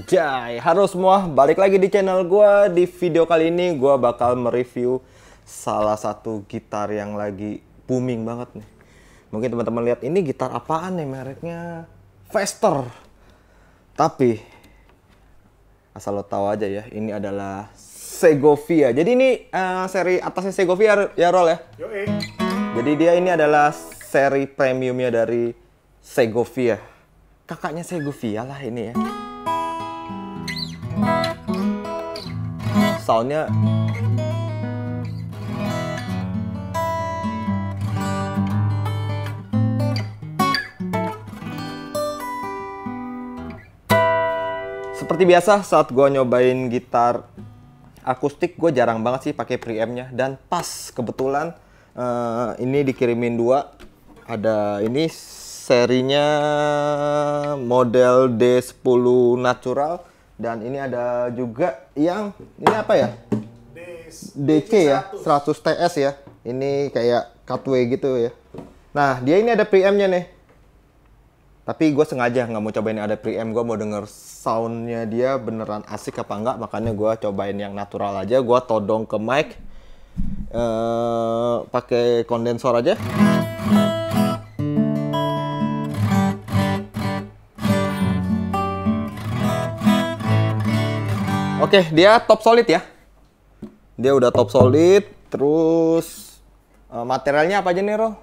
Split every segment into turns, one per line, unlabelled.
Anjay, halo semua, balik lagi di channel gua. Di video kali ini gua bakal mereview salah satu gitar yang lagi booming banget nih. Mungkin teman-teman lihat ini gitar apaan nih mereknya Fester. Tapi asal lo tahu aja ya, ini adalah Segovia. Jadi ini eh, seri atasnya Segovia ya Rol ya.
Yoi.
Jadi dia ini adalah seri premiumnya dari Segovia. Kakaknya Segovia lah ini ya. Soundnya Seperti biasa saat gue nyobain gitar akustik gue jarang banget sih pakai preampnya. Dan pas kebetulan eh, ini dikirimin dua. Ada ini serinya model D10 natural dan ini ada juga yang ini apa ya? DC ya 100 TS ya. Ini kayak cutaway gitu ya. Nah dia ini ada preampnya nih. Tapi gue sengaja nggak mau cobain yang ada preamp. Gue mau denger soundnya dia beneran asik apa enggak makanya gue cobain yang natural aja. Gue todong ke mic. Eh pakai kondensor aja Oke, dia top solid ya. Dia udah top solid, terus eh, materialnya apa aja nih, Ro?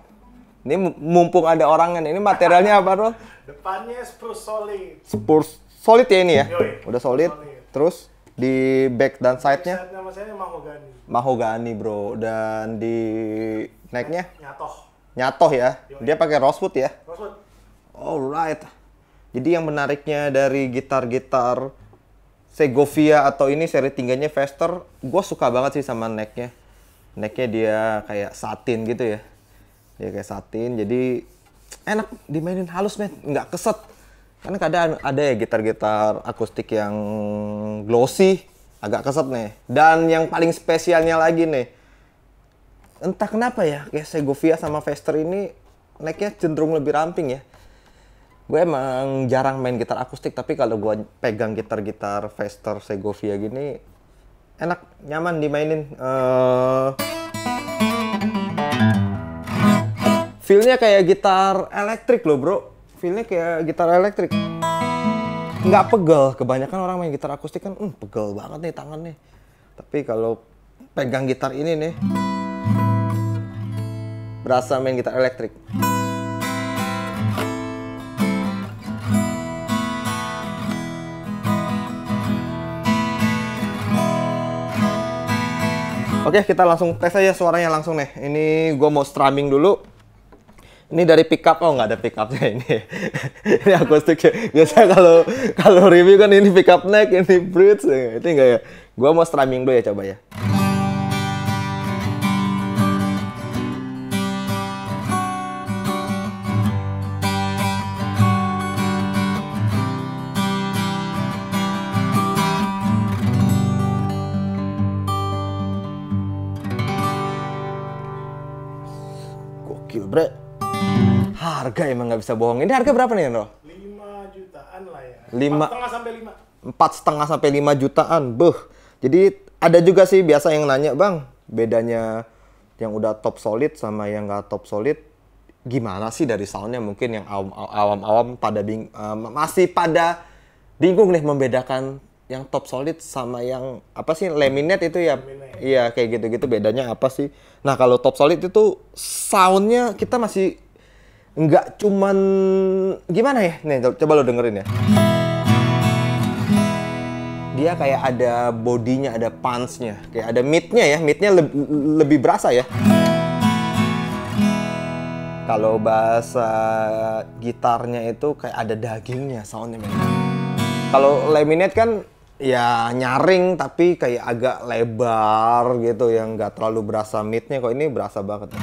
Ini mu- mumpung ada orangnya nih. Ini materialnya apa, Ro?
Depannya spruce solid.
Spurs solid ya ini ya?
Yoi.
Udah solid.
Solid.
Terus di back dan side-nya
nama saya mahogani.
mahogani, Bro. Dan di neck-nya
Nyatoh.
nyatoh ya. Dia pakai rosewood ya.
Rosewood.
Alright. Jadi yang menariknya dari gitar-gitar Segovia atau ini seri tingginya Fester, gue suka banget sih sama necknya. Necknya dia kayak satin gitu ya. Dia kayak satin, jadi enak dimainin halus men, nggak keset. Karena kadang ada ya gitar-gitar akustik yang glossy, agak keset nih. Dan yang paling spesialnya lagi nih, entah kenapa ya, kayak Segovia sama Fester ini necknya cenderung lebih ramping ya gue emang jarang main gitar akustik tapi kalau gue pegang gitar-gitar Fester Segovia gini enak nyaman dimainin Eh, feelnya kayak gitar elektrik loh bro. Feelnya kayak gitar elektrik. Nggak pegel. Kebanyakan orang main gitar akustik kan "Hmm, pegel banget nih tangannya. Tapi kalau pegang gitar ini nih berasa main gitar elektrik Oke, kita langsung tes aja suaranya langsung nih. Ini gue mau strumming dulu. Ini dari pickup, oh nggak ada pickupnya ini. ini akustik ya. Biasa kalau kalau review kan ini pickup neck, ini bridge. Ini enggak ya. Gue mau strumming dulu ya coba ya. Harga emang nggak bisa bohong. Ini harga berapa nih, Ro?
5 jutaan lah ya.
Lima-
Empat setengah sampai 5.
empat setengah sampai 5 jutaan. Beuh. Jadi ada juga sih biasa yang nanya, Bang, bedanya yang udah top solid sama yang nggak top solid gimana sih dari soundnya mungkin yang awam- awam-awam pada bing eh, masih pada bingung nih membedakan yang top solid sama yang apa sih laminate itu ya
Laminate.
iya kayak gitu-gitu bedanya apa sih nah kalau top solid itu soundnya kita masih nggak cuman gimana ya nih co- coba lo dengerin ya dia kayak ada bodinya, ada punch-nya, kayak ada meat-nya ya, meat-nya leb- lebih berasa ya. Kalau bahasa gitarnya itu kayak ada dagingnya soundnya. Kalau laminate kan ya nyaring tapi kayak agak lebar gitu yang nggak terlalu berasa meat-nya. Kok ini berasa banget.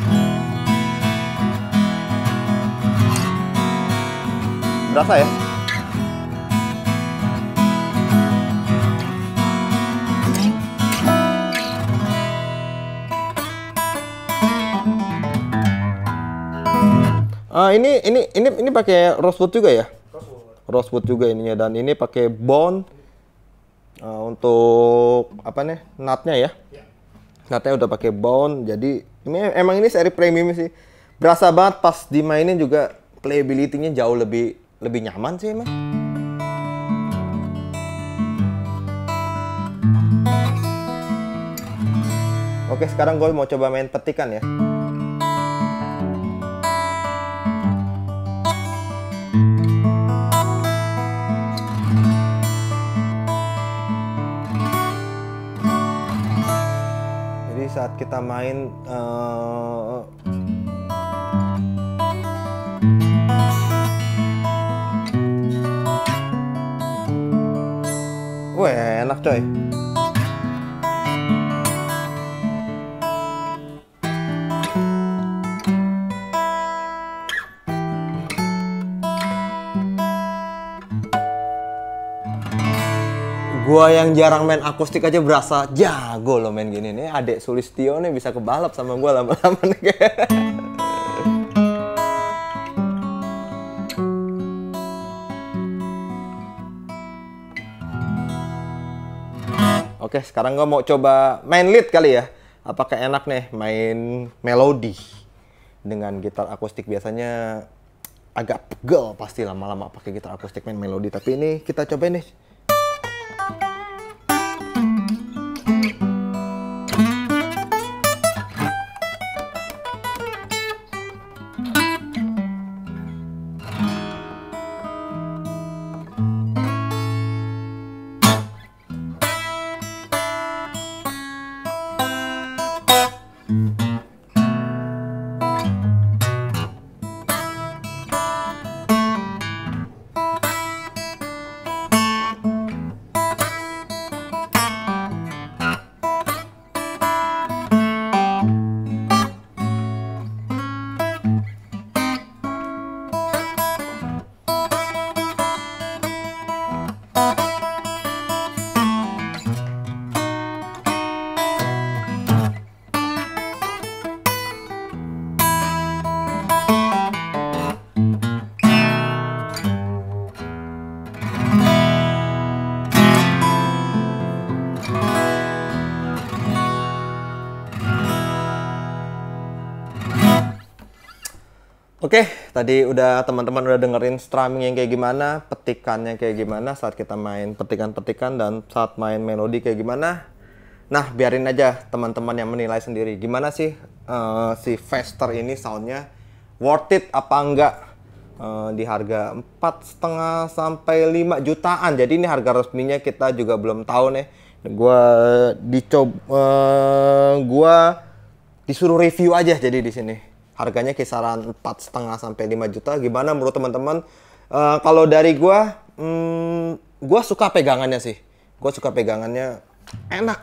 Berasa ya? Ah ini ini ini ini pakai rosewood juga ya?
Rosewood.
Rosewood juga ininya dan ini pakai bone Eh, untuk apa nih nutnya ya
Ya.
nutnya udah pakai bone jadi ini emang ini seri premium sih berasa banget pas dimainin juga playability-nya jauh lebih lebih nyaman sih emang. Oke sekarang gue mau coba main petikan ya. Jadi saat kita main eh, enak coy. Gua yang jarang main akustik aja berasa jago loh main gini nih. Adek Sulistio nih bisa kebalap sama gua lama-lama nih Oke, sekarang gua mau coba main lead kali ya. Apakah enak nih main melodi dengan gitar akustik biasanya agak pegel pasti lama-lama pakai gitar akustik main melodi. Tapi ini kita cobain nih. Oke, tadi udah teman-teman udah dengerin strumming yang kayak gimana, petikannya kayak gimana saat kita main petikan-petikan dan saat main melodi kayak gimana. Nah, biarin aja teman-teman yang menilai sendiri. Gimana sih eh, si Fester ini soundnya worth it apa enggak? Eh, di harga empat setengah sampai 5 jutaan. Jadi ini harga resminya kita juga belum tahu nih. Gua dicoba, gua disuruh review aja jadi di sini harganya kisaran empat setengah sampai 5 juta. Gimana menurut teman-teman? Eh, kalau dari gua hmm, gua suka pegangannya sih. Gua suka pegangannya. Enak.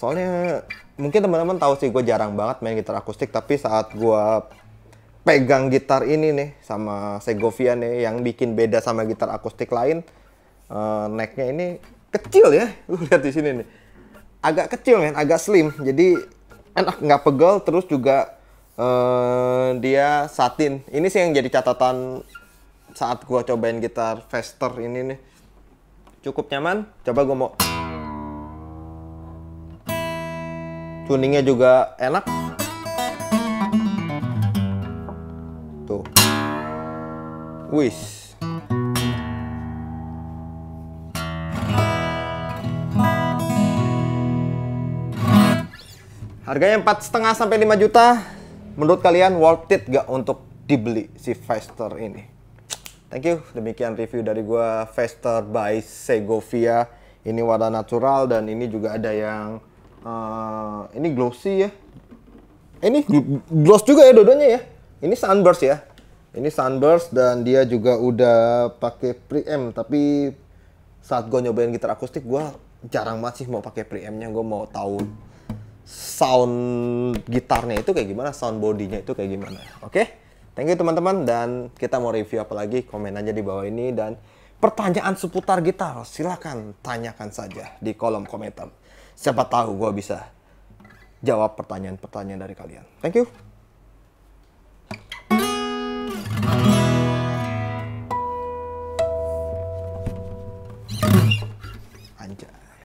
Soalnya mungkin teman-teman tahu sih gue jarang banget main gitar akustik. Tapi saat gua pegang gitar ini nih sama Segovia nih yang bikin beda sama gitar akustik lain eh, necknya ini kecil ya. Lu lihat di sini nih. Agak kecil men agak slim. Jadi enak nggak pegel terus juga eh, dia satin. Ini sih yang jadi catatan saat gua cobain gitar Fester ini nih. Cukup nyaman coba gua mau. Tuningnya juga enak. Tuh. Wis Harganya empat setengah sampai 5 juta. Menurut kalian worth it gak untuk dibeli si Fester ini? Thank you. Demikian review dari gua Fester by Segovia. Ini warna natural dan ini juga ada yang eh, ini glossy ya. Ini gl- gloss juga ya dodonya ya. Ini sunburst ya. Ini sunburst dan dia juga udah pakai preamp tapi saat gue nyobain gitar akustik gue jarang banget sih mau pakai preampnya gue mau tahu sound gitarnya itu kayak gimana sound bodinya itu kayak gimana. Oke? Thank you teman-teman dan kita mau review apa lagi? Komen aja di bawah ini dan pertanyaan seputar gitar silakan tanyakan saja di kolom komentar. Siapa tahu gue bisa jawab pertanyaan-pertanyaan dari kalian. Thank you. Anjay.